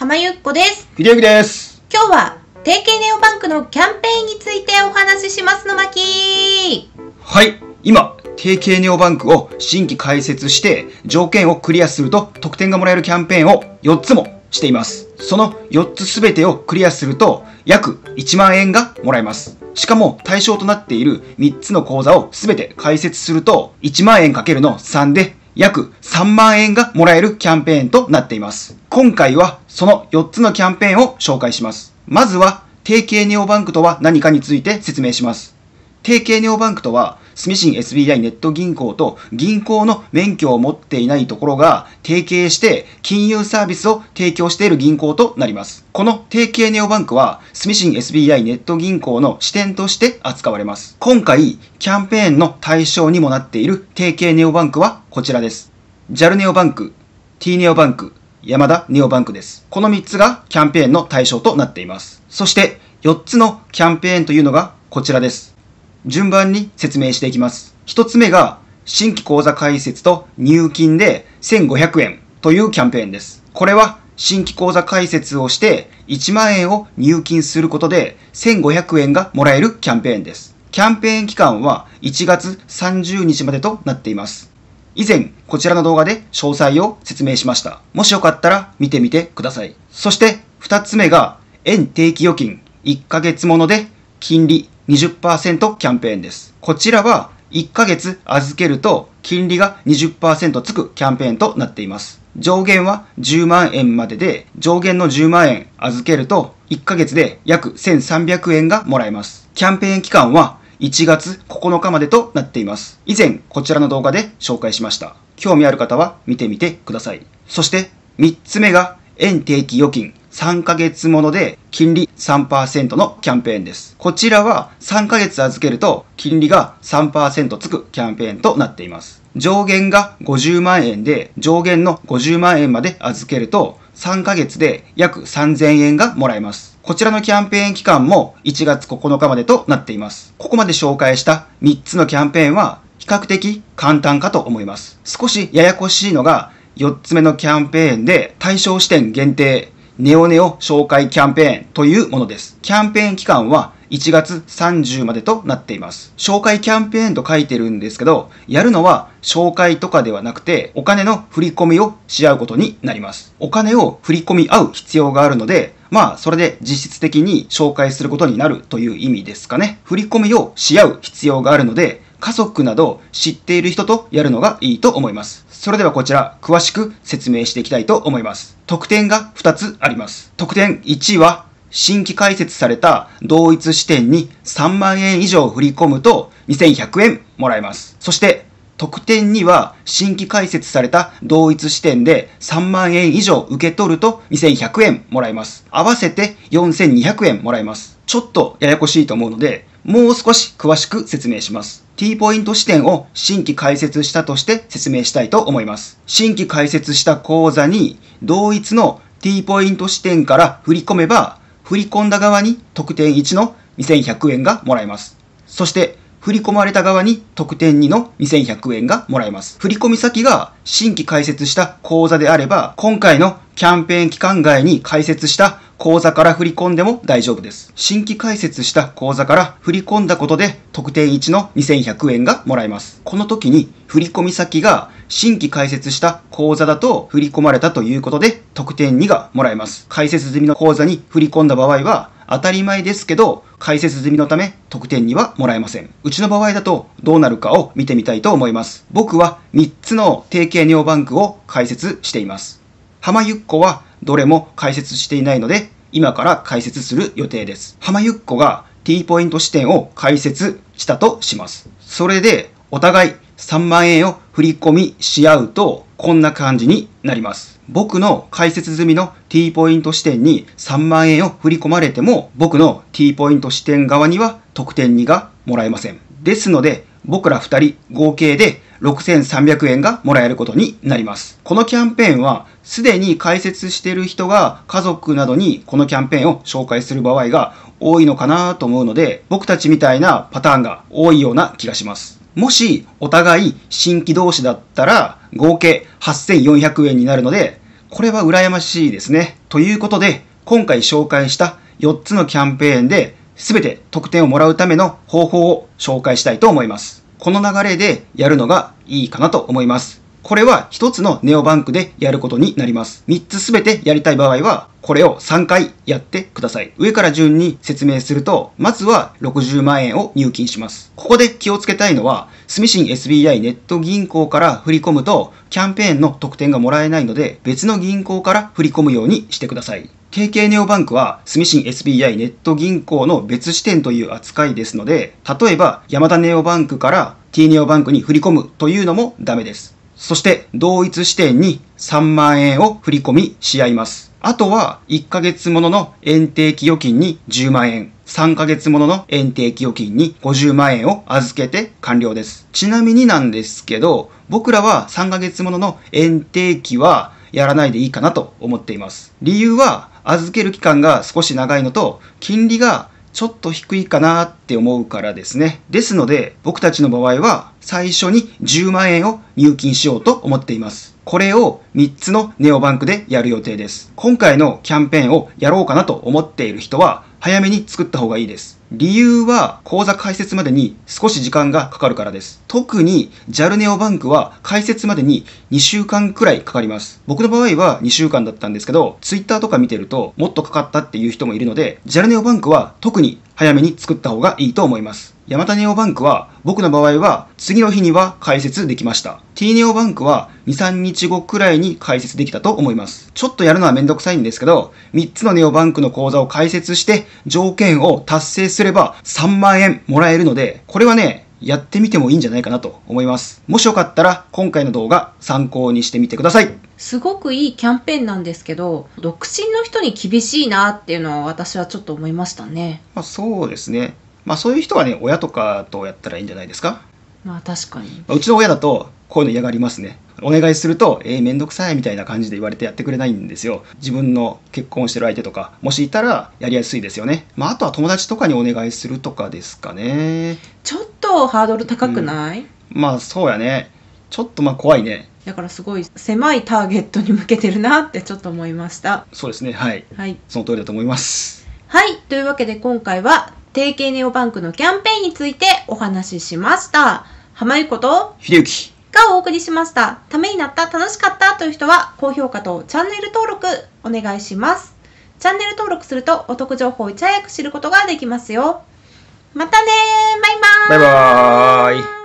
浜ゆっこです。秀幸です。今日は定型ネオバンクのキャンペーンについてお話ししますの巻はい。今、定型ネオバンクを新規開設して条件をクリアすると得点がもらえるキャンペーンを4つもしています。その4つすべてをクリアすると約1万円がもらえます。しかも対象となっている3つの口座をすべて開設すると1万円かけるの3で約3万円がもらえるキャンペーンとなっています。今回はその4つのキャンペーンを紹介します。まずは定型ネオバンクとは何かについて説明します。定型ネオバンクとは、住信 SBI ネット銀行と銀行の免許を持っていないところが提携して金融サービスを提供している銀行となります。この定型ネオバンクは、住信 SBI ネット銀行の支店として扱われます。今回、キャンペーンの対象にもなっている定型ネオバンクはこちらです。JAL ネオバンク、T ネオバンク、山田ネオバンクです。この3つがキャンペーンの対象となっています。そして4つのキャンペーンというのがこちらです。順番に説明していきます。1つ目が新規口座開設と入金で1500円というキャンペーンです。これは新規口座開設をして1万円を入金することで1500円がもらえるキャンペーンです。キャンペーン期間は1月30日までとなっています。以前、こちらの動画で詳細を説明しました。もしよかったら見てみてください。そして、二つ目が、円定期預金1ヶ月もので金利20%キャンペーンです。こちらは、1ヶ月預けると金利が20%つくキャンペーンとなっています。上限は10万円までで、上限の10万円預けると1ヶ月で約1300円がもらえます。キャンペーン期間は1月9日までとなっています。以前、こちらの動画で紹介しました。興味ある方は見てみてください。そして、3つ目が、円定期預金3ヶ月もので金利3%のキャンペーンです。こちらは3ヶ月預けると金利が3%つくキャンペーンとなっています。上限が50万円で上限の50万円まで預けると3ヶ月で約3000円がもらえます。こちらのキャンペーン期間も1月9日までとなっています。ここまで紹介した3つのキャンペーンは比較的簡単かと思います。少しややこしいのが4つ目のキャンペーンで対象視点限定ネオネオ紹介キャンペーンというものです。キャンペーン期間は1月30までとなっています。紹介キャンペーンと書いてるんですけど、やるのは紹介とかではなくて、お金の振り込みをし合うことになります。お金を振り込み合う必要があるので、まあ、それで実質的に紹介することになるという意味ですかね。振り込みをし合う必要があるので、家族など知っている人とやるのがいいと思います。それではこちら詳しく説明していきたいと思います。特典が2つあります。特典1は新規開設された同一支店に3万円以上振り込むと2100円もらえます。そして特典2は新規開設された同一支店で3万円以上受け取ると2100円もらえます。合わせて4200円もらえます。ちょっとややこしいと思うので、もう少し詳しく説明します。T ポイント支店を新規開設したとして説明したいと思います。新規開設した口座に同一の T ポイント支店から振り込めば、振り込んだ側に特典1の2100円がもらえます。そして、振り込まれた側に特典2の2100円がもらえます。振込先が新規開設した口座であれば、今回のキャンペーン期間外に開設した口座から振り込んでも大丈夫です。新規開設した口座から振り込んだことで特典1の2100円がもらえます。この時に振り込み先が新規開設した口座だと振り込まれたということで特典2がもらえます。開設済みの口座に振り込んだ場合は当たり前ですけど、開設済みのため特典にはもらえません。うちの場合だとどうなるかを見てみたいと思います。僕は3つの定型ネオバンクを開設しています。浜ゆっこはどれも開設していないので、今から開設する予定です。浜ゆっこが T ポイント支店を開設したとします。それで、お互い3万円を振り込みし合うと、こんな感じになります。僕の開設済みの T ポイント支店に3万円を振り込まれても、僕の T ポイント支店側には特典2がもらえません。ですので、僕ら2人合計で6300円がもらえることになります。このキャンペーンは、すでに開設している人が家族などにこのキャンペーンを紹介する場合が多いのかなと思うので、僕たちみたいなパターンが多いような気がします。もしお互い新規同士だったら合計8400円になるので、これは羨ましいですね。ということで、今回紹介した4つのキャンペーンで、全て得点をもらうための方法を紹介したいと思います。この流れでやるのがいいかなと思います。これは1つのネオバンクでやることになります。3つすべてやりたい場合は、これを3回やってください。上から順に説明すると、まずは60万円を入金します。ここで気をつけたいのは、スミシン SBI ネット銀行から振り込むと、キャンペーンの特典がもらえないので、別の銀行から振り込むようにしてください。KK ネオバンクは、スミシン SBI ネット銀行の別支店という扱いですので、例えば、山田ネオバンクから T ネオバンクに振り込むというのもダメです。そして、同一支店に3万円を振り込みし合います。あとは、1ヶ月ものの円定期預金に10万円、3ヶ月ものの円定期預金に50万円を預けて完了です。ちなみになんですけど、僕らは3ヶ月ものの円定期はやらないでいいかなと思っています。理由は、預ける期間が少し長いのと、金利がちょっと低いかなって思うからですね。ですので、僕たちの場合は、最初に10万円を入金しようと思っています。これを3つのネオバンクでやる予定です。今回のキャンペーンをやろうかなと思っている人は、早めに作った方がいいです。理由は、口座開設までに少し時間がかかるからです。特に、JAL ネオバンクは開設までに2週間くらいかかります。僕の場合は2週間だったんですけど、Twitter とか見てるともっとかかったっていう人もいるので、JAL ネオバンクは特に早めに作った方がいいと思います。ヤマタネオバンクは僕の場合は次の日には開設できました。T ネオバンクは2、3日後くらいに開設できたと思います。ちょっとやるのはめんどくさいんですけど、3つのネオバンクの口座を開設して条件を達成すれば3万円もらえるので、これはね、やってみてもいいんじゃないかなと思います。もしよかったら今回の動画参考にしてみてください。すごくいいキャンペーンなんですけど、独身の人に厳しいなっていうのは私はちょっと思いましたね。まあそうですね。まあそういう人はね、親とかとやったらいいんじゃないですか？まあ確かに。うちの親だと、こういうの嫌がりますね。お願いすると、えー、めんどくさいみたいな感じで言われてやってくれないんですよ。自分の結婚してる相手とか、もしいたらやりやすいですよね。まああとは友達とかにお願いするとかですかね。ちょっとハードル高くない、うん、まあそうやね。ちょっとまあ怖いね。だからすごい狭いターゲットに向けてるなってちょっと思いました。そうですね。はい。はい。その通りだと思います。はい。というわけで今回は定型ネオバンクのキャンペーンについてお話ししました。浜ゆこと秀幸がお送りしました。ためになった、楽しかったという人は高評価とチャンネル登録お願いします。チャンネル登録するとお得情報をいち早く知ることができますよ。またねバイバーイバイバーイ